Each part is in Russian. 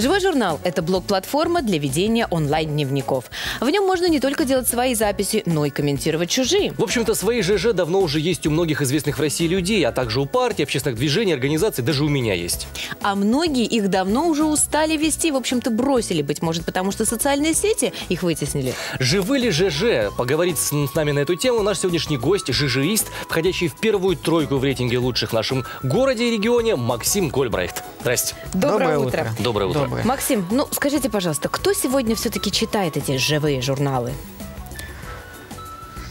Живой журнал – это блог-платформа для ведения онлайн-дневников. В нем можно не только делать свои записи, но и комментировать чужие. В общем-то, свои ЖЖ давно уже есть у многих известных в России людей, а также у партий, общественных движений, организаций, даже у меня есть. А многие их давно уже устали вести, в общем-то бросили, быть может, потому что социальные сети их вытеснили. Живы ли ЖЖ? Поговорить с нами на эту тему наш сегодняшний гость, ЖЖист, входящий в первую тройку в рейтинге лучших в нашем городе и регионе, Максим Гольбрайт. Здрасте. Доброе, Доброе утро. утро. Доброе утро. Доброе. Максим, ну скажите, пожалуйста, кто сегодня все-таки читает эти живые журналы?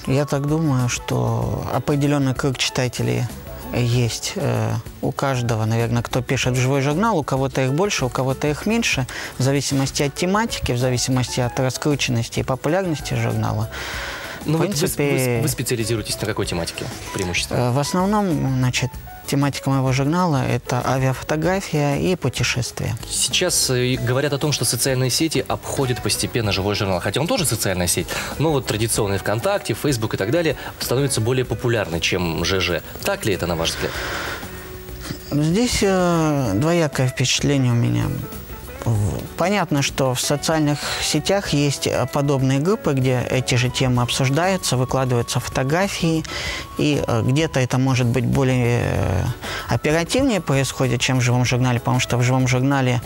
Я так думаю, что определенный круг читателей есть э, у каждого, наверное, кто пишет в живой журнал, у кого-то их больше, у кого-то их меньше, в зависимости от тематики, в зависимости от раскрученности и популярности журнала. Ну, В вот вы- принципе- вы, вы специализируетесь на какой тематике преимущественно? Э, В основном, значит, тематика моего журнала – это авиафотография и путешествия. Сейчас э, говорят о том, что социальные сети обходят постепенно живой журнал. Хотя он тоже социальная сеть, но вот традиционные ВКонтакте, Фейсбук и так далее становятся более популярны, чем ЖЖ. Так ли это, на ваш взгляд? Здесь э, двоякое впечатление у меня. Понятно, что в социальных сетях есть э, подобные группы, где эти же темы обсуждаются, выкладываются фотографии, и э, где-то это может быть более э, оперативнее происходит, чем в живом журнале, потому что в живом журнале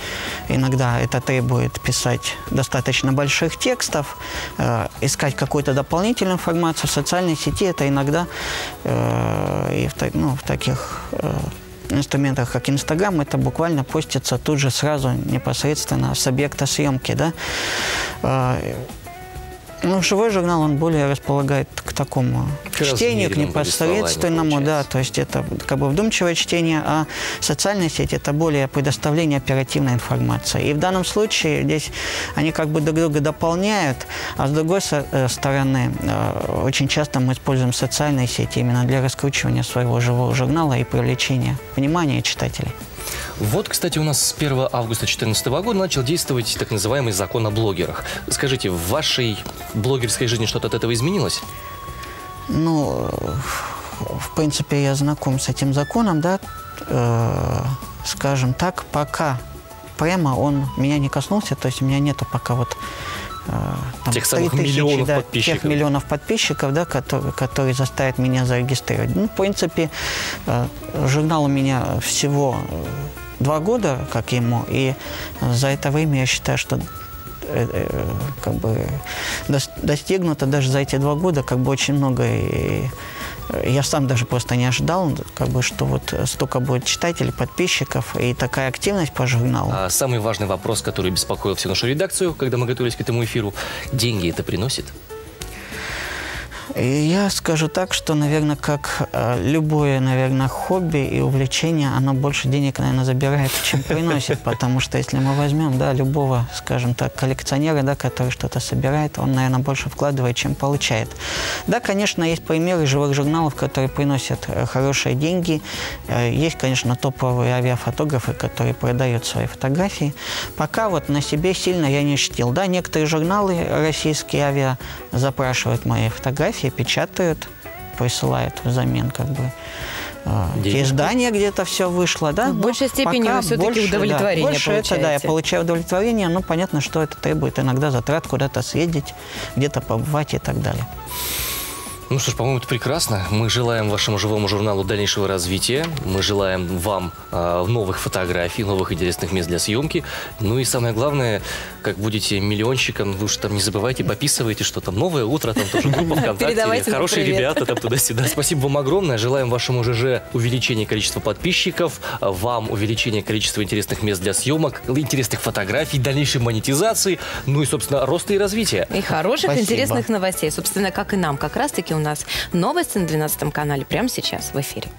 иногда это требует писать достаточно больших текстов, искать какую-то дополнительную информацию. В социальной сети это иногда и в, ну, в таких инструментах, как Инстаграм, это буквально постится тут же сразу непосредственно с объекта съемки, да. Ну, живой журнал, он более располагает к такому К чтению, к непосредственному, да, то есть это как бы вдумчивое чтение, а социальная сеть – это более предоставление оперативной информации. И в данном случае здесь они как бы друг друга дополняют, а с другой э, стороны, э, очень часто мы используем социальные сети именно для раскручивания своего живого журнала и привлечения внимания читателей. Вот, кстати, у нас с 1 августа 2014 года начал действовать так называемый закон о блогерах. Скажите, в вашей блогерской жизни что-то от этого изменилось? Ну, в принципе, я знаком с этим законом, да, э, скажем так, пока прямо он меня не коснулся, то есть у меня нету пока вот там, Тех самых 3000, миллионов да, подписчиков. Тех миллионов подписчиков, да, которые, которые заставят меня зарегистрировать. Ну, в принципе, э, журнал у меня всего э, два года, как ему, и за это время я считаю, что как бы дос- достигнуто даже за эти два года как бы очень много и я сам даже просто не ожидал, как бы, что вот столько будет читателей, подписчиков и такая активность по журналу. А самый важный вопрос, который беспокоил всю нашу редакцию, когда мы готовились к этому эфиру, деньги это приносит? И я скажу так, что, наверное, как э, любое, наверное, хобби и увлечение, оно больше денег, наверное, забирает, чем приносит. Потому что если мы возьмем, да, любого, скажем так, коллекционера, да, который что-то собирает, он, наверное, больше вкладывает, чем получает. Да, конечно, есть примеры живых журналов, которые приносят э, хорошие деньги. Э, Есть, конечно, топовые авиафотографы, которые продают свои фотографии. Пока вот на себе сильно я не ощутил. Да, некоторые журналы российские авиа запрашивают мои фотографии, печатают, присылают взамен как бы э, те Денежку. издания где-то все вышло, да. Ну, в но большей степени пока вы всё-таки больше, да, удовлетворение больше это, да, я получаю удовлетворение, но понятно, что это требует иногда затрат куда-то съездить, где-то побывать и так далее. Ну что ж, по-моему, это прекрасно. Мы желаем вашему живому журналу дальнейшего развития. Мы желаем вам а, новых фотографий, новых интересных мест для съемки. Ну и самое главное, как будете миллионщиком, вы уж там не забывайте, пописывайте, что там новое утро, там тоже группа ВКонтакте. Передавайте Хорошие ребята там туда-сюда. Спасибо вам огромное. Желаем вашему ЖЖ увеличения количества подписчиков, вам увеличения количества интересных мест для съемок, интересных фотографий, дальнейшей монетизации, ну и, собственно, роста и развития. И хороших, Спасибо. интересных новостей. Собственно, как и нам. Как раз-таки нас новости на 12 канале прямо сейчас в эфире.